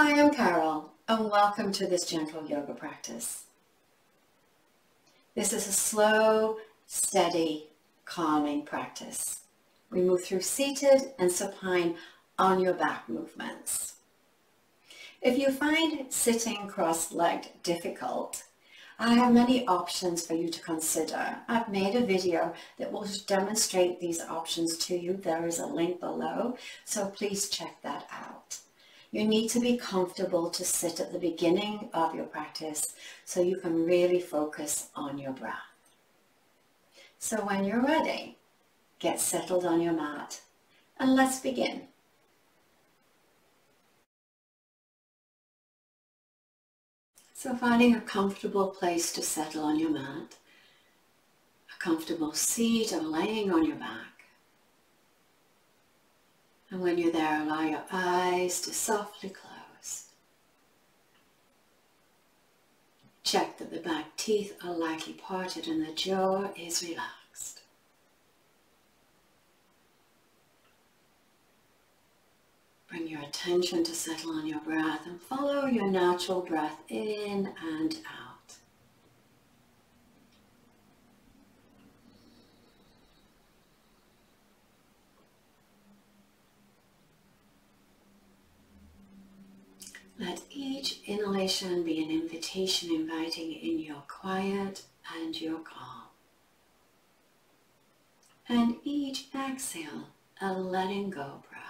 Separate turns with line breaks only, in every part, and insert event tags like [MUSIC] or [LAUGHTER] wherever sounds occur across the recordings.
Hi, I'm Carole and welcome to this gentle yoga practice. This is a slow, steady, calming practice. We move through seated and supine on your back movements. If you find sitting cross-legged difficult, I have many options for you to consider. I've made a video that will demonstrate these options to you. There is a link below, so please check that out. You need to be comfortable to sit at the beginning of your practice so you can really focus on your breath. So when you're ready, get settled on your mat and let's begin. So finding a comfortable place to settle on your mat, a comfortable seat or laying on your back. And when you're there, allow your eyes to softly close. Check that the back teeth are lightly parted and the jaw is relaxed. Bring your attention to settle on your breath and follow your natural breath in and out. Let each inhalation be an invitation inviting in your quiet and your calm. And each exhale, a letting go breath.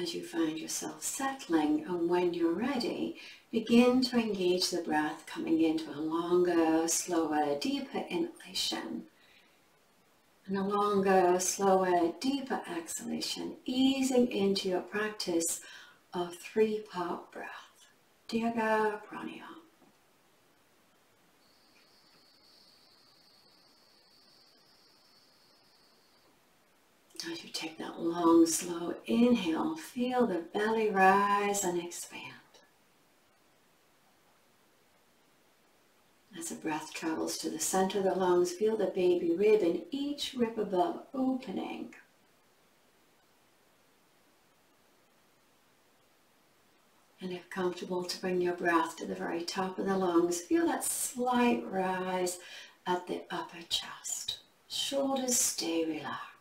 As you find yourself settling and when you're ready, Begin to engage the breath coming into a longer, slower, deeper inhalation and a longer, slower, deeper exhalation, easing into your practice of three-part breath, Dirga Pranayama. As you take that long, slow inhale, feel the belly rise and expand. As the breath travels to the center of the lungs, feel the baby rib in each rib above opening. And if comfortable to bring your breath to the very top of the lungs, feel that slight rise at the upper chest. Shoulders stay relaxed.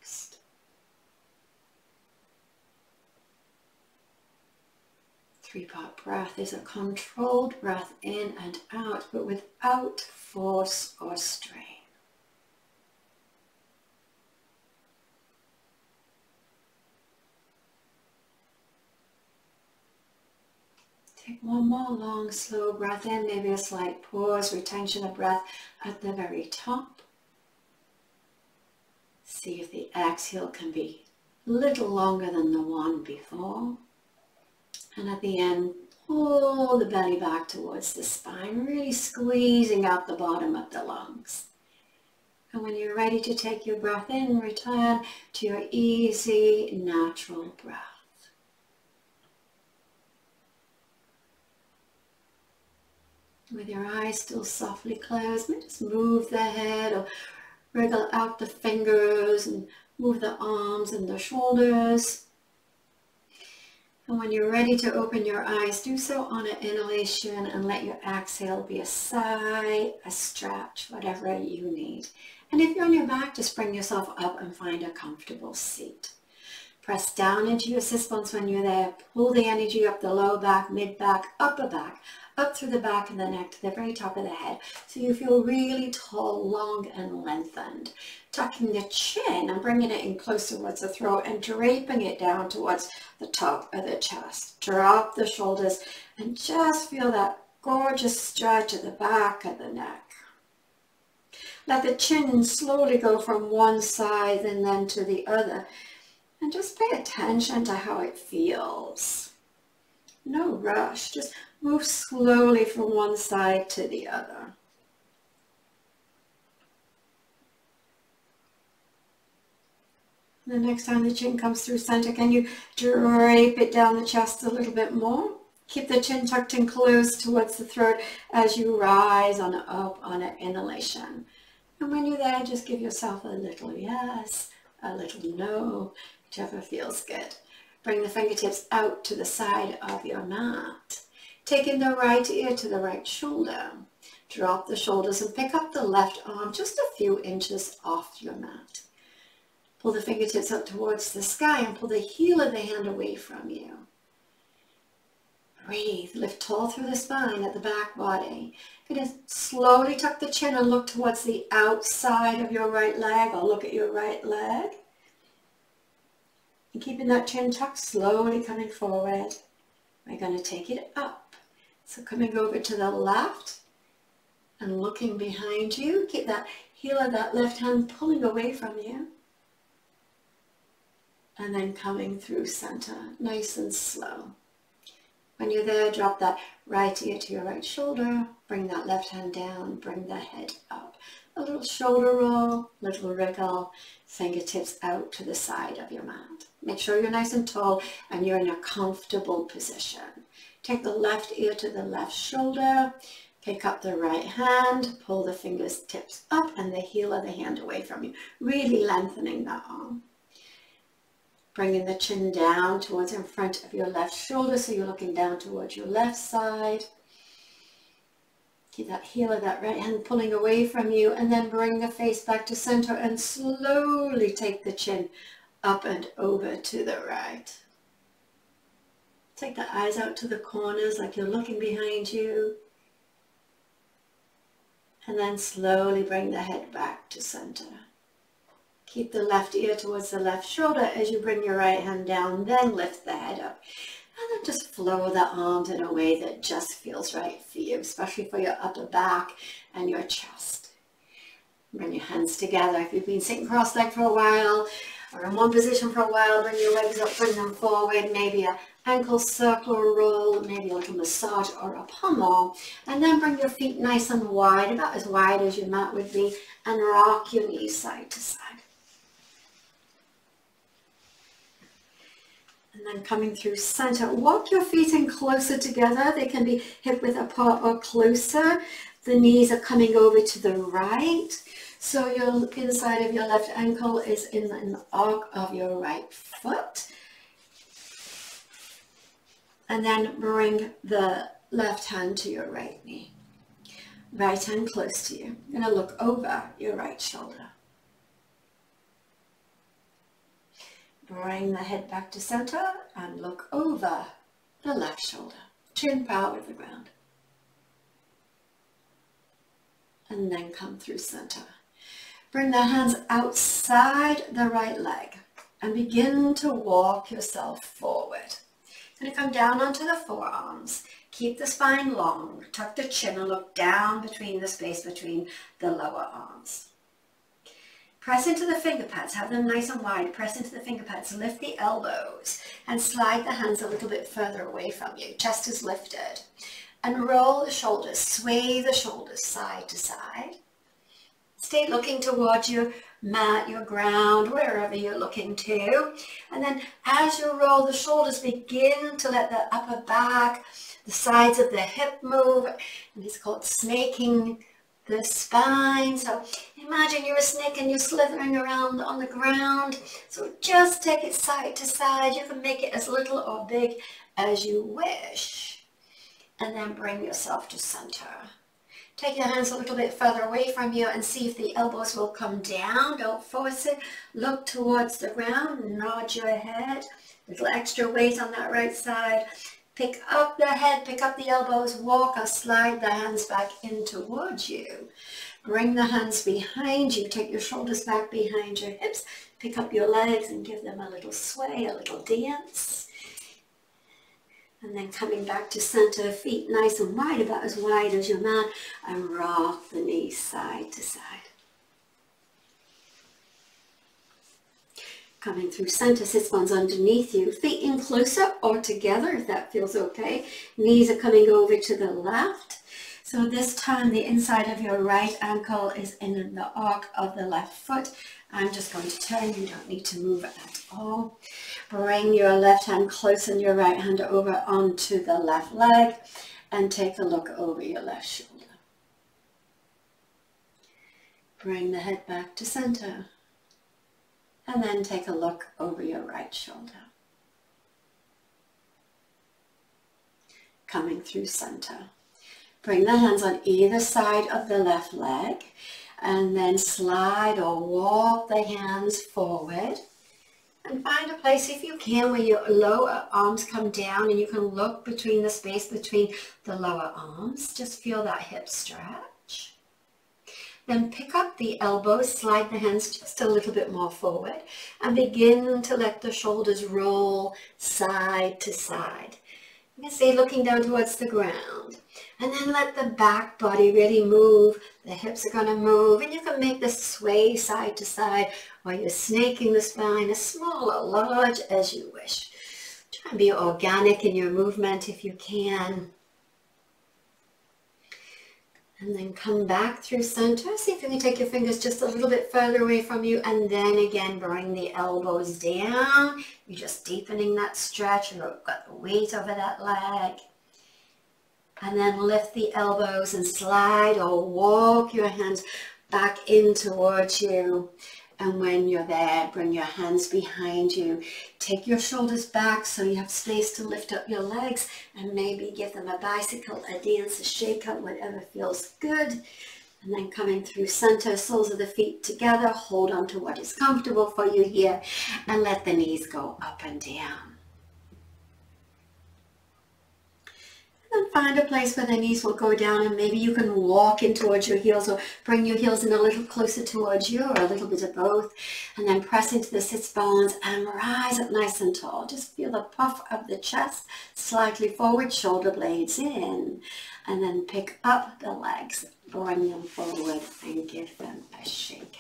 Three-part breath is a controlled breath in and out, but without force or strain. Take one more long, slow breath in, maybe a slight pause, retention of breath at the very top. See if the exhale can be a little longer than the one before. And at the end, pull the belly back towards the spine, really squeezing out the bottom of the lungs. And when you're ready to take your breath in, return to your easy, natural breath. With your eyes still softly closed, just move the head or wriggle out the fingers and move the arms and the shoulders. And when you're ready to open your eyes, do so on an inhalation and let your exhale be a sigh, a stretch, whatever you need. And if you're on your back, just bring yourself up and find a comfortable seat. Press down into your sit bones when you're there. Pull the energy up the lower back, mid back, upper back, up through the back of the neck to the very top of the head. So you feel really tall, long, and lengthened. Tucking the chin and bringing it in close towards the throat and draping it down towards the top of the chest. Drop the shoulders and just feel that gorgeous stretch at the back of the neck. Let the chin slowly go from one side and then to the other. And just pay attention to how it feels. No rush, just Move slowly from one side to the other. The next time the chin comes through center, can you drape it down the chest a little bit more? Keep the chin tucked in close towards the throat as you rise on up on an inhalation. And when you're there, just give yourself a little yes, a little no, whichever feels good. Bring the fingertips out to the side of your mat. Taking the right ear to the right shoulder. Drop the shoulders and pick up the left arm just a few inches off your mat. Pull the fingertips up towards the sky and pull the heel of the hand away from you. Breathe, lift tall through the spine at the back body. You're going to slowly tuck the chin and look towards the outside of your right leg or look at your right leg. And keeping that chin tucked, slowly coming forward. We're going to take it up. So coming over to the left and looking behind you. Keep that heel of that left hand pulling away from you. And then coming through center, nice and slow. When you're there, drop that right ear to your right shoulder, bring that left hand down, bring the head up. A little shoulder roll, little wriggle, fingertips out to the side of your mat. Make sure you're nice and tall and you're in a comfortable position. Take the left ear to the left shoulder, pick up the right hand, pull the fingers tips up and the heel of the hand away from you, really lengthening that arm. Bringing the chin down towards in front of your left shoulder so you're looking down towards your left side. Keep that heel of that right hand pulling away from you and then bring the face back to center and slowly take the chin up and over to the right. Take the eyes out to the corners like you're looking behind you. And then slowly bring the head back to center. Keep the left ear towards the left shoulder as you bring your right hand down, then lift the head up. And then just flow the arms in a way that just feels right for you, especially for your upper back and your chest. Bring your hands together. If you've been sitting cross-legged for a while or in one position for a while, bring your legs up, bring them forward, maybe a ankle circle roll, maybe a little massage or a pummel. And then bring your feet nice and wide, about as wide as your mat would be, and rock your knees side to side. and then coming through center. Walk your feet in closer together. They can be hip width apart or closer. The knees are coming over to the right. So your inside of your left ankle is in the arc of your right foot. And then bring the left hand to your right knee. Right hand close to you. You're going to look over your right shoulder. Bring the head back to center and look over the left shoulder. Chin power with the ground. And then come through center. Bring the hands outside the right leg and begin to walk yourself forward. Going to come down onto the forearms. Keep the spine long. Tuck the chin and look down between the space between the lower arms. Press into the finger pads, have them nice and wide. Press into the finger pads, lift the elbows and slide the hands a little bit further away from you. Chest is lifted. And roll the shoulders, sway the shoulders side to side. Stay looking towards your mat, your ground, wherever you're looking to. And then as you roll the shoulders, begin to let the upper back, the sides of the hip move. And it's called snaking the spine. So imagine you're a snake and you're slithering around on the ground. So just take it side to side. You can make it as little or big as you wish. And then bring yourself to center. Take your hands a little bit further away from you and see if the elbows will come down. Don't force it. Look towards the ground. Nod your head. Little extra weight on that right side. Pick up the head, pick up the elbows, walk or slide the hands back in towards you. Bring the hands behind you, take your shoulders back behind your hips, pick up your legs and give them a little sway, a little dance. And then coming back to center, feet nice and wide, about as wide as your mat, and rock the knees side to side. coming through center, sit bones underneath you. Feet in closer or together if that feels okay. Knees are coming over to the left. So this time the inside of your right ankle is in the arc of the left foot. I'm just going to turn, you don't need to move at all. Bring your left hand close and your right hand over onto the left leg and take a look over your left shoulder. Bring the head back to center. And then take a look over your right shoulder. Coming through center. Bring the hands on either side of the left leg and then slide or walk the hands forward and find a place if you can where your lower arms come down and you can look between the space between the lower arms. Just feel that hip stretch. Then pick up the elbows, slide the hands just a little bit more forward and begin to let the shoulders roll side to side. You can stay looking down towards the ground. And then let the back body really move. The hips are going to move. And you can make this sway side to side while you're snaking the spine as small or large as you wish. Try and be organic in your movement if you can. And then come back through center. See if you can take your fingers just a little bit further away from you. And then again, bring the elbows down. You're just deepening that stretch. You've got the weight over that leg. And then lift the elbows and slide or walk your hands back in towards you. And when you're there, bring your hands behind you. Take your shoulders back so you have space to lift up your legs and maybe give them a bicycle, a dance, a shake up, whatever feels good. And then coming through center, soles of the feet together, hold on to what is comfortable for you here and let the knees go up and down. And find a place where the knees will go down and maybe you can walk in towards your heels or bring your heels in a little closer towards you or a little bit of both and then press into the sits bones and rise up nice and tall. Just feel the puff of the chest slightly forward, shoulder blades in and then pick up the legs, bring them forward and give them a shake.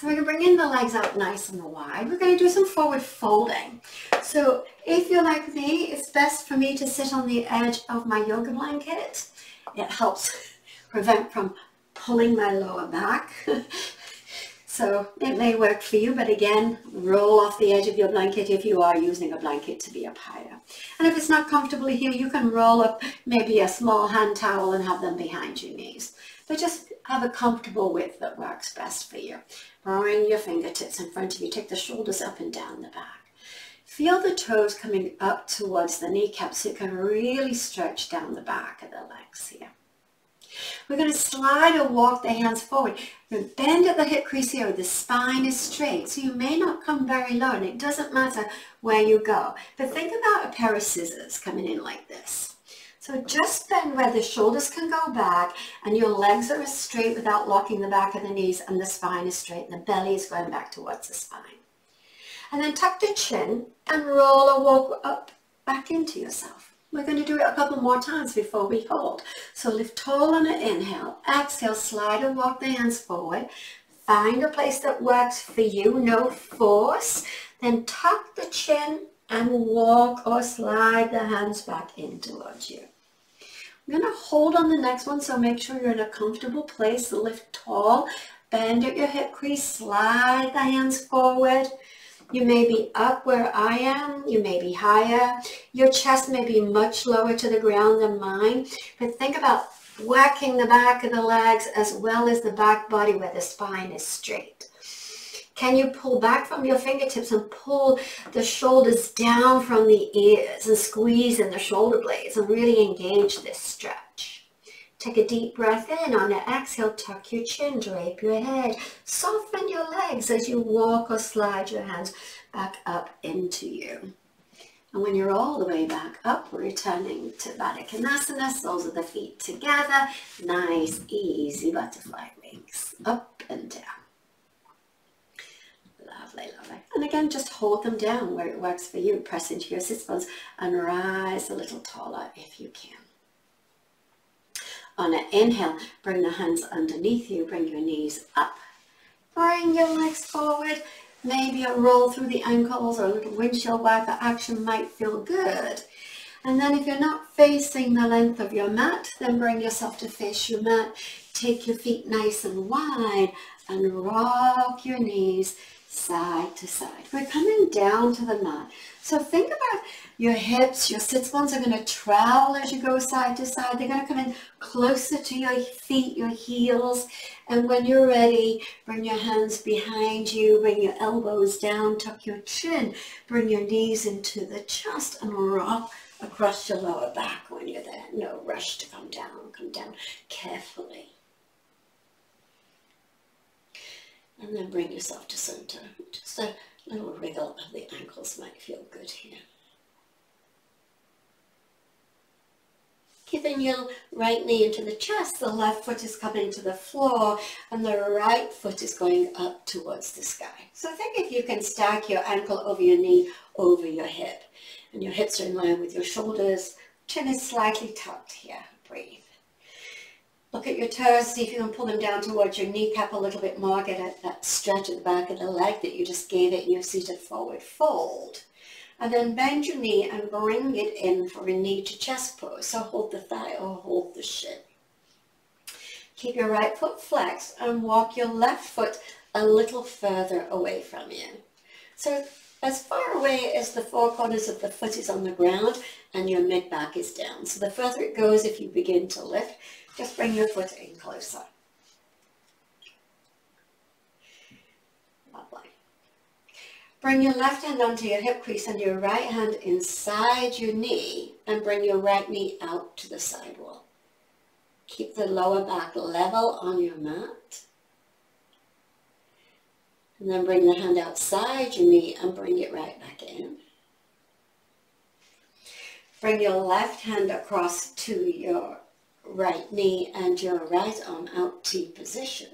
So we're going to bring in the legs out nice and wide. We're going to do some forward folding. So if you're like me, it's best for me to sit on the edge of my yoga blanket. It helps prevent from pulling my lower back. [LAUGHS] so it may work for you, but again, roll off the edge of your blanket if you are using a blanket to be up higher. And if it's not comfortable here, you can roll up maybe a small hand towel and have them behind your knees. But just have a comfortable width that works best for you. Bring your fingertips in front of you. Take the shoulders up and down the back. Feel the toes coming up towards the kneecaps so you can really stretch down the back of the legs here. We're going to slide or walk the hands forward. bend at the hip crease here. The spine is straight, so you may not come very low, and it doesn't matter where you go. But think about a pair of scissors coming in like this. So just bend where the shoulders can go back and your legs are straight without locking the back of the knees and the spine is straight and the belly is going back towards the spine. And then tuck the chin and roll or walk up back into yourself. We're going to do it a couple more times before we hold. So lift tall on an inhale. Exhale, slide and walk the hands forward. Find a place that works for you, no force. Then tuck the chin and walk or slide the hands back in towards you. I'm going to hold on the next one, so make sure you're in a comfortable place. Lift tall, bend at your hip crease, slide the hands forward. You may be up where I am, you may be higher. Your chest may be much lower to the ground than mine, but think about whacking the back of the legs as well as the back body where the spine is straight. Can you pull back from your fingertips and pull the shoulders down from the ears and squeeze in the shoulder blades and really engage this stretch? Take a deep breath in. On an exhale, tuck your chin, drape your head. Soften your legs as you walk or slide your hands back up into you. And when you're all the way back up, we're returning to Baddha Konasana, soles of the feet together. Nice, easy butterfly wings, up and down. Lovely, lovely. And again, just hold them down where it works for you. Press into your sit bones and rise a little taller if you can. On an inhale, bring the hands underneath you. Bring your knees up. Bring your legs forward. Maybe a roll through the ankles or a little windshield wiper action might feel good. And then if you're not facing the length of your mat, then bring yourself to face your mat. Take your feet nice and wide and rock your knees side to side. We're coming down to the mat. So think about your hips, your sits bones are going to travel as you go side to side. They're going to come in closer to your feet, your heels, And when you're ready, bring your hands behind you, bring your elbows down, tuck your chin, bring your knees into the chest and rock across your lower back when you're there. No rush to come down, come down carefully. And then bring yourself to center. Just a little wriggle of the ankles might feel good here. Keeping your right knee into the chest, the left foot is coming to the floor and the right foot is going up towards the sky. So think if you can stack your ankle over your knee over your hip and your hips are in line with your shoulders. Chin is slightly tucked here. Breathe. Look at your toes, see if you can pull them down towards your kneecap a little bit more. Get that stretch at the back of the leg that you just gave it in your seated forward fold. And then bend your knee and bring it in for a knee to chest pose. So hold the thigh or hold the shin. Keep your right foot flexed and walk your left foot a little further away from you. So as far away as the four corners of the foot is on the ground and your mid back is down. So the further it goes if you begin to lift, just bring your foot in closer. Lovely. Bring your left hand onto your hip crease and your right hand inside your knee and bring your right knee out to the side wall. Keep the lower back level on your mat. And then bring the hand outside your knee and bring it right back in. Bring your left hand across to your right knee and your right arm out T position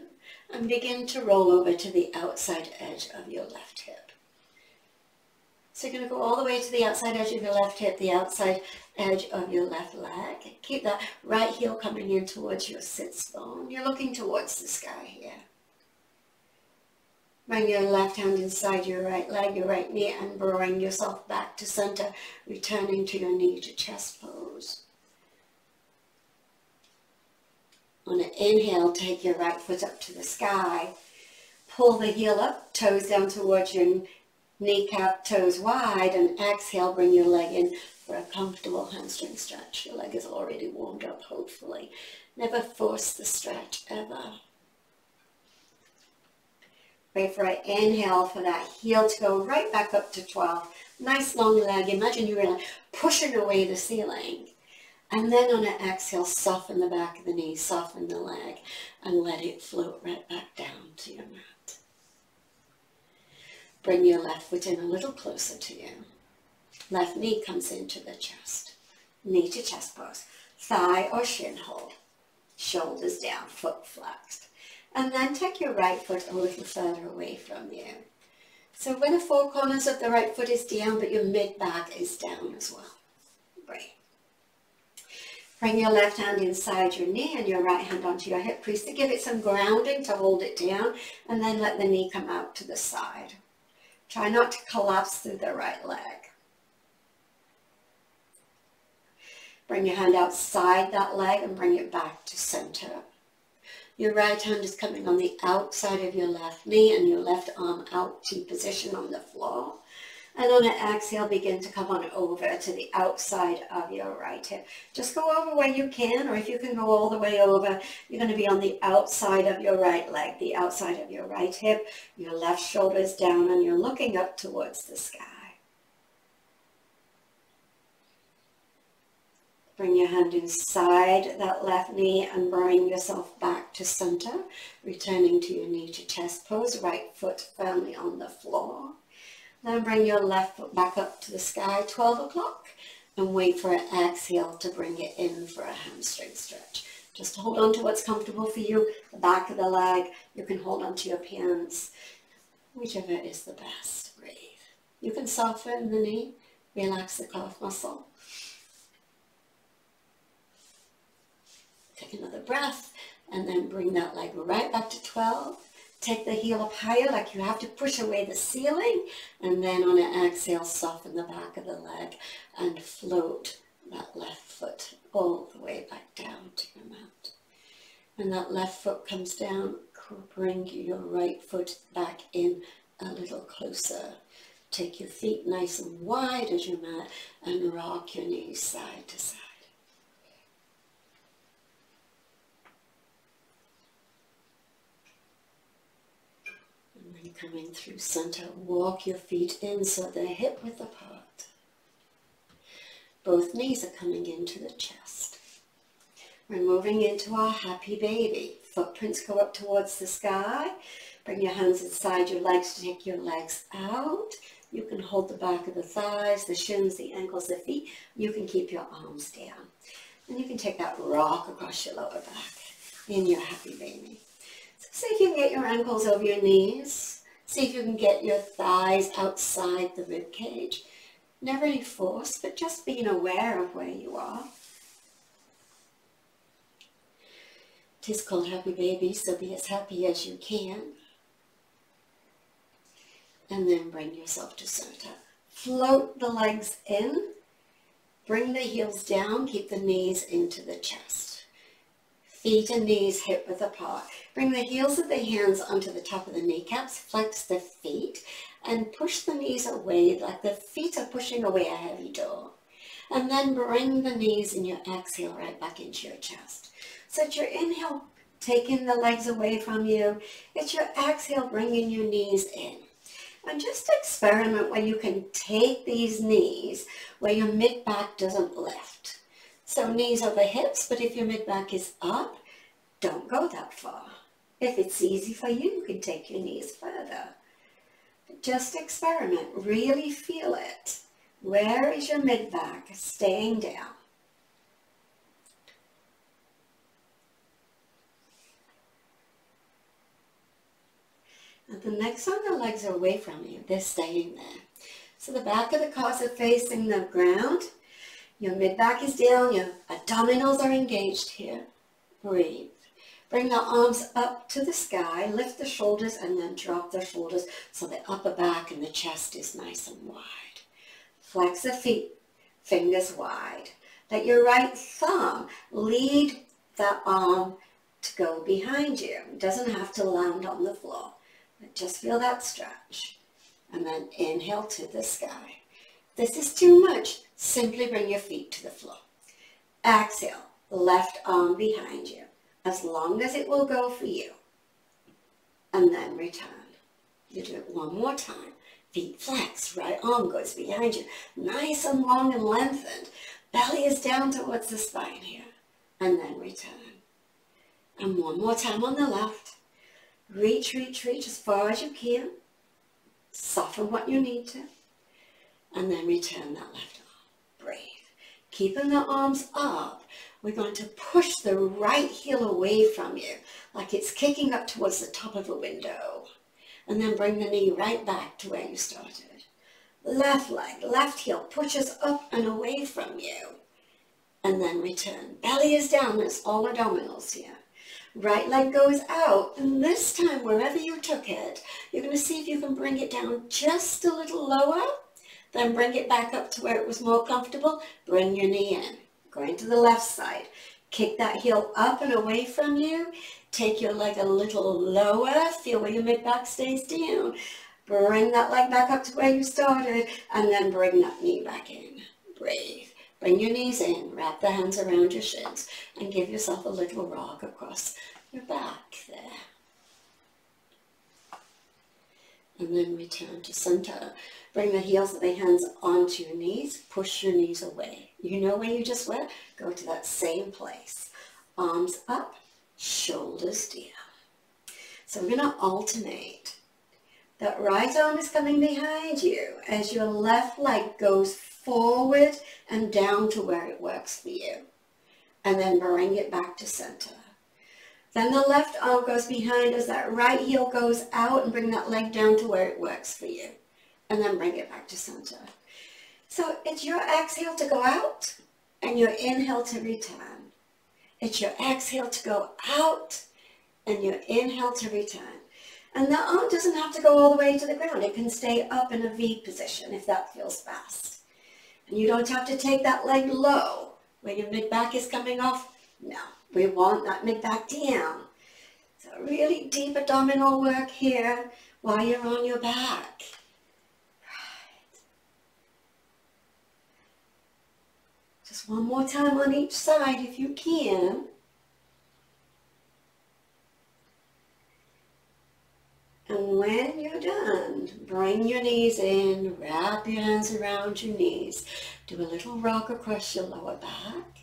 and begin to roll over to the outside edge of your left hip. So you're going to go all the way to the outside edge of your left hip, the outside edge of your left leg. Keep that right heel coming in towards your sits bone. You're looking towards the sky here. Bring your left hand inside your right leg, your right knee, and bring yourself back to center, returning to your knee to chest pose. On an inhale, take your right foot up to the sky. Pull the heel up, toes down towards your kneecap, toes wide, and exhale, bring your leg in for a comfortable hamstring stretch. Your leg is already warmed up, hopefully. Never force the stretch, ever. Wait for an inhale for that heel to go right back up to 12. Nice long leg. Imagine you're pushing away the ceiling. And then on an exhale, soften the back of the knee, soften the leg, and let it float right back down to your mat. Bring your left foot in a little closer to you. Left knee comes into the chest. Knee to chest pose. Thigh or shin hold. Shoulders down, foot flexed and then take your right foot a little further away from you. So when the four corners of the right foot is down, but your mid-back is down as well. Great. Bring your left hand inside your knee and your right hand onto your hip crease to give it some grounding to hold it down, and then let the knee come out to the side. Try not to collapse through the right leg. Bring your hand outside that leg and bring it back to center. Your right hand is coming on the outside of your left knee and your left arm out to position on the floor. And on an exhale, begin to come on over to the outside of your right hip. Just go over where you can, or if you can go all the way over, you're going to be on the outside of your right leg, the outside of your right hip. Your left shoulder is down and you're looking up towards the sky. Bring your hand inside that left knee and bring yourself back to center, returning to your knee to chest pose, right foot firmly on the floor. Then bring your left foot back up to the sky, 12 o'clock, and wait for an exhale to bring it in for a hamstring stretch. Just hold on to what's comfortable for you, the back of the leg. You can hold on to your pants, whichever is the best. Breathe. You can soften the knee, relax the calf muscle. Take another breath and then bring that leg right back to 12. Take the heel up higher like you have to push away the ceiling. And then on an exhale, soften the back of the leg and float that left foot all the way back down to your mat. When that left foot comes down, bring your right foot back in a little closer. Take your feet nice and wide as your mat and rock your knees side to side. Then coming through center, walk your feet in so they're hip width apart. Both knees are coming into the chest. We're moving into our happy baby. Footprints go up towards the sky. Bring your hands inside your legs to take your legs out. You can hold the back of the thighs, the shins, the ankles, the feet. You can keep your arms down. And you can take that rock across your lower back in your happy baby. So see if you can get your ankles over your knees. See if you can get your thighs outside the rib cage. Never any force, but just being aware of where you are. It is called Happy Baby, so be as happy as you can. And then bring yourself to center. Float the legs in. Bring the heels down. Keep the knees into the chest. Feet and knees hip width apart. Bring the heels of the hands onto the top of the kneecaps. Flex the feet and push the knees away like the feet are pushing away a heavy door. And then bring the knees in your exhale right back into your chest. So it's your inhale taking the legs away from you. It's your exhale bringing your knees in. And just experiment where you can take these knees where your mid-back doesn't lift. So knees over hips, but if your mid-back is up, don't go that far. If it's easy for you, you can take your knees further. Just experiment. Really feel it. Where is your mid-back staying down? And the next time the legs are away from you, they're staying there. So the back of the calves are facing the ground. Your mid-back is down. Your abdominals are engaged here. Breathe. Bring the arms up to the sky. Lift the shoulders and then drop the shoulders so the upper back and the chest is nice and wide. Flex the feet, fingers wide. Let your right thumb lead the arm to go behind you. It doesn't have to land on the floor. Just feel that stretch. And then inhale to the sky. This is too much, simply bring your feet to the floor. Exhale, left arm behind you, as long as it will go for you. And then return. You do it one more time. Feet flex, right arm goes behind you. Nice and long and lengthened. Belly is down towards the spine here. And then return. And one more time on the left. Reach, reach, reach as far as you can. Soften what you need to. And then return that left arm. Breathe. Keeping the arms up, we're going to push the right heel away from you, like it's kicking up towards the top of a window. And then bring the knee right back to where you started. Left leg, left heel pushes up and away from you. And then return. Belly is down, there's all abdominals here. Right leg goes out, and this time, wherever you took it, you're going to see if you can bring it down just a little lower, then bring it back up to where it was more comfortable. Bring your knee in. Going to the left side. Kick that heel up and away from you. Take your leg a little lower. Feel where your mid-back stays down. Bring that leg back up to where you started, and then bring that knee back in. Breathe. Bring your knees in, wrap the hands around your shins, and give yourself a little rock across your back there. And then return to center. Bring the heels of the hands onto your knees. Push your knees away. You know where you just went? Go to that same place. Arms up, shoulders down. So we're going to alternate. That right arm is coming behind you as your left leg goes forward and down to where it works for you. And then bring it back to center. Then the left arm goes behind as that right heel goes out and bring that leg down to where it works for you. And then bring it back to center. So it's your exhale to go out and your inhale to return. It's your exhale to go out and your inhale to return. And the arm doesn't have to go all the way to the ground. It can stay up in a V position if that feels best. And you don't have to take that leg low when your mid-back is coming off. No, we want that mid-back down. So really deep abdominal work here while you're on your back. Right. Just one more time on each side if you can. And when you're done, bring your knees in, wrap your hands around your knees. Do a little rock across your lower back.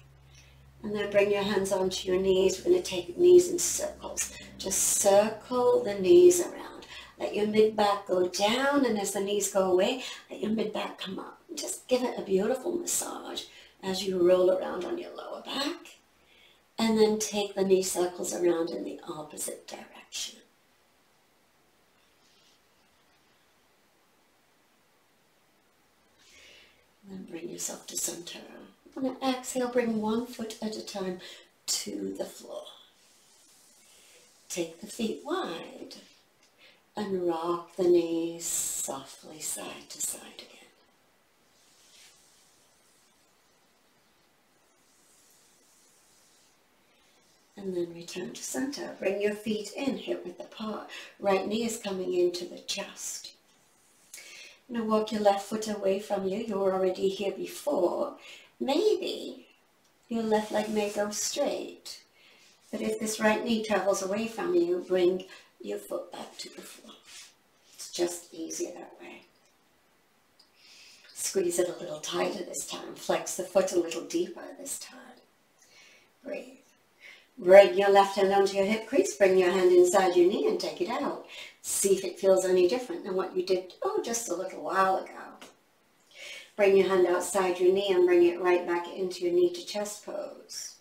And then bring your hands onto your knees. We're going to take knees in circles. Just circle the knees around. Let your mid-back go down, and as the knees go away, let your mid-back come up. Just give it a beautiful massage as you roll around on your lower back. And then take the knee circles around in the opposite direction. Then bring yourself to center. And exhale, bring one foot at a time to the floor. Take the feet wide and rock the knees softly side to side again. And then return to center. Bring your feet in, hip width apart. Right knee is coming into the chest. Now walk your left foot away from you. You were already here before. Maybe your left leg may go straight. But if this right knee travels away from you, bring your foot back to the floor. It's just easier that way. Squeeze it a little tighter this time. Flex the foot a little deeper this time. Breathe. Bring your left hand onto your hip crease. Bring your hand inside your knee and take it out. See if it feels any different than what you did, oh, just a little while ago. Bring your hand outside your knee and bring it right back into your knee to chest pose.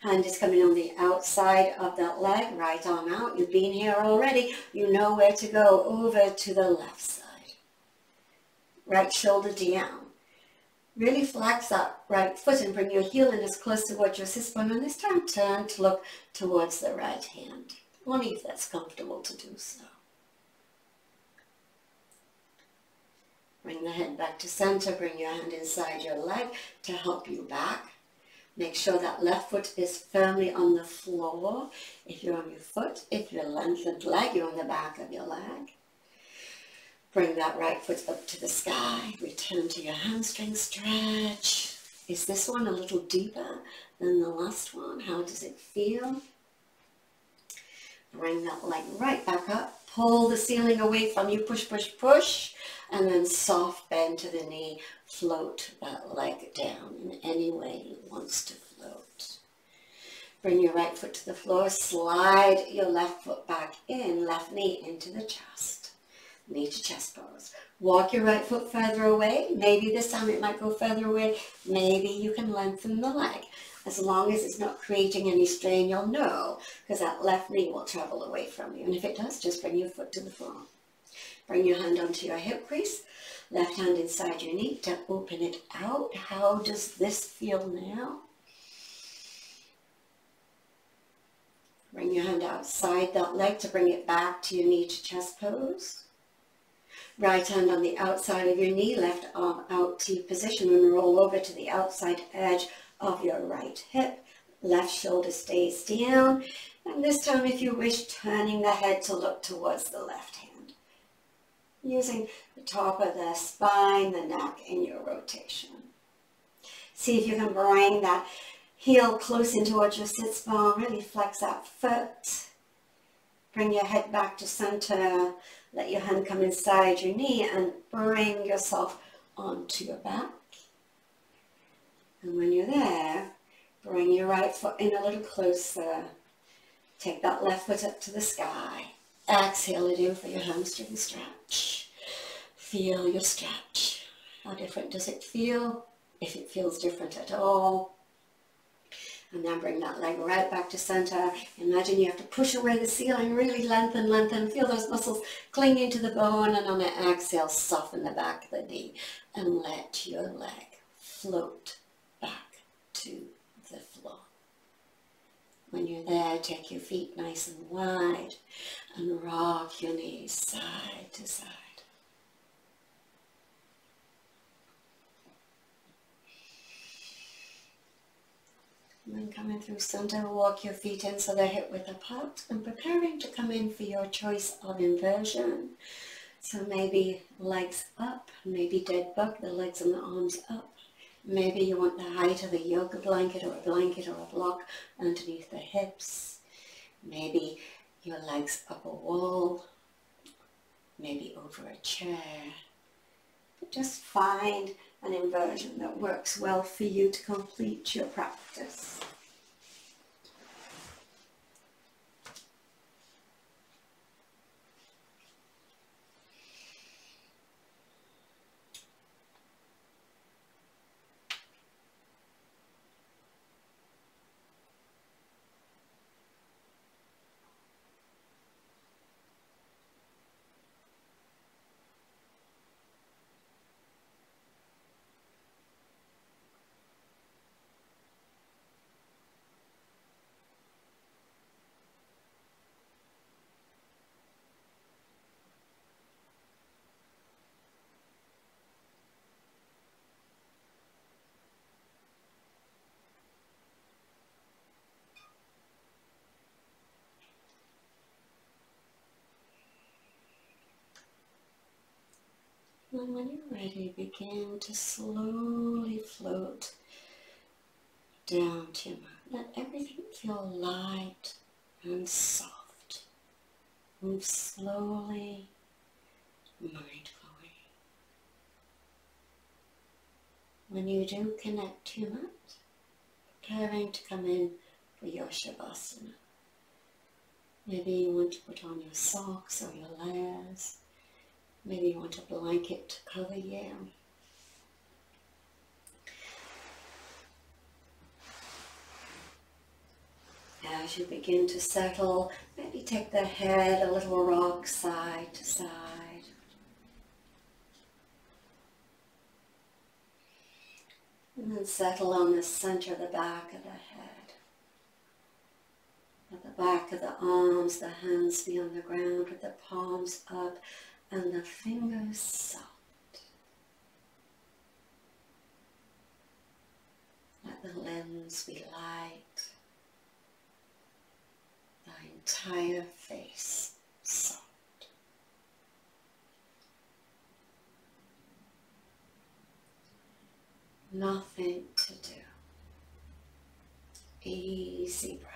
Hand is coming on the outside of that leg, right arm out. You've been here already. You know where to go, over to the left side. Right shoulder down. Really flex that right foot and bring your heel in as close towards your sit bone. And this time turn to look towards the right hand. Only if that's comfortable to do so. Bring the head back to center. Bring your hand inside your leg to help you back. Make sure that left foot is firmly on the floor. If you're on your foot, if you're lengthened leg, you're on the back of your leg. Bring that right foot up to the sky. Return to your hamstring stretch. Is this one a little deeper than the last one? How does it feel? Bring that leg right back up. Pull the ceiling away from you. Push, push, push. And then soft bend to the knee. Float that leg down in any way it wants to float. Bring your right foot to the floor. Slide your left foot back in. Left knee into the chest knee to chest pose. Walk your right foot further away. Maybe this time it might go further away. Maybe you can lengthen the leg. As long as it's not creating any strain, you'll know because that left knee will travel away from you. And if it does, just bring your foot to the floor. Bring your hand onto your hip crease. Left hand inside your knee to open it out. How does this feel now? Bring your hand outside that leg to bring it back to your knee to chest pose. Right hand on the outside of your knee, left arm out to position and roll over to the outside edge of your right hip. Left shoulder stays down. And this time, if you wish, turning the head to look towards the left hand. Using the top of the spine, the neck, and your rotation. See if you can bring that heel close in towards your sits bone. Really flex that foot. Bring your head back to center. Let your hand come inside your knee and bring yourself onto your back. And when you're there, bring your right foot in a little closer. Take that left foot up to the sky. Exhale it in for your hamstring stretch. Feel your stretch. How different does it feel? If it feels different at all, and then bring that leg right back to center. Imagine you have to push away the ceiling, really lengthen, lengthen. Feel those muscles clinging to the bone. And on an exhale, soften the back of the knee and let your leg float back to. When you're there, take your feet nice and wide and rock your knees side to side. And then coming through center, walk your feet in so they're hip width apart and preparing to come in for your choice of inversion. So maybe legs up, maybe dead bug, the legs and the arms up. Maybe you want the height of a yoga blanket or a blanket or a block underneath the hips. Maybe your legs up a wall maybe over a chair. But just find an inversion that works well for you to complete your practice. And when you're ready, begin to slowly float down to your mat. Let everything feel light and soft. Move slowly, mindfully. When you do connect to your mat, preparing to come in for your Shavasana. Maybe you want to put on your socks or your layers Maybe you want a blanket to cover you. As you begin to settle, maybe take the head a little rock side to side. And then settle on the center of the back of the head. At the back of the arms, the hands be on the ground with the palms up and the fingers soft. Let the limbs be light, the entire face soft. Nothing to do. Easy breath.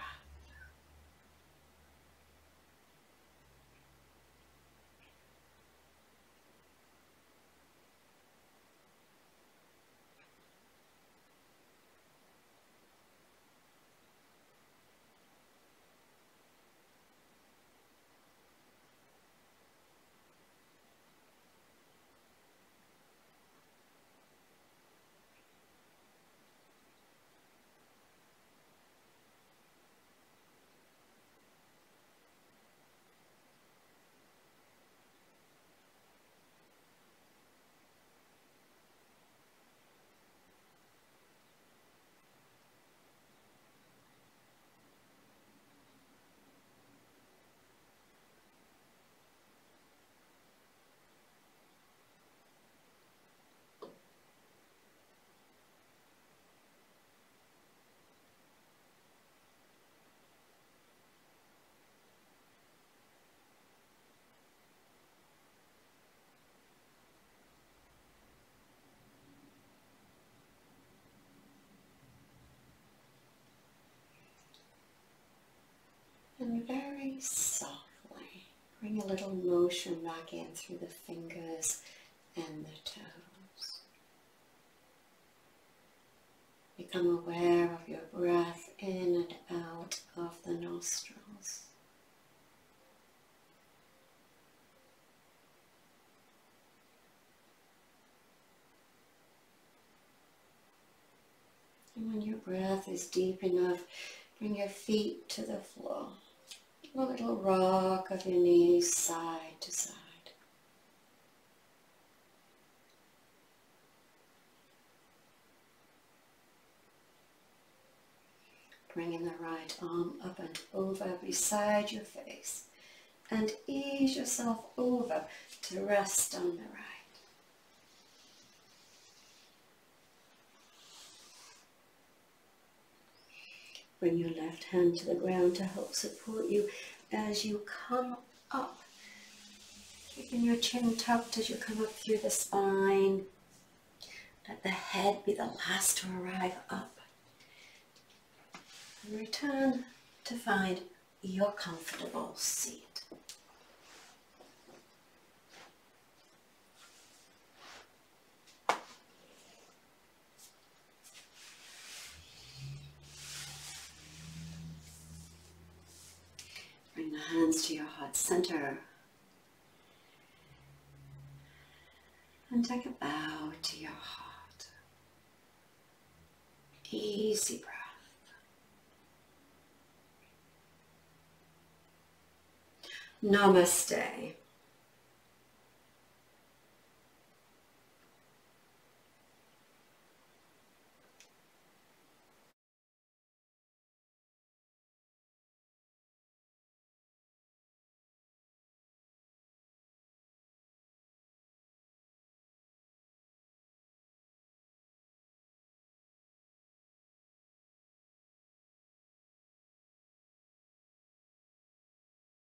And very softly bring a little motion back in through the fingers and the toes. Become aware of your breath in and out of the nostrils. And when your breath is deep enough, bring your feet to the floor a little rock of your knees side to side. Bringing the right arm up and over beside your face and ease yourself over to rest on the right. Bring your left hand to the ground to help support you as you come up. Keeping your chin tucked as you come up through the spine. Let the head be the last to arrive up. And return to find your comfortable seat. Hands to your heart center. And take a bow to your heart. Easy breath. Namaste.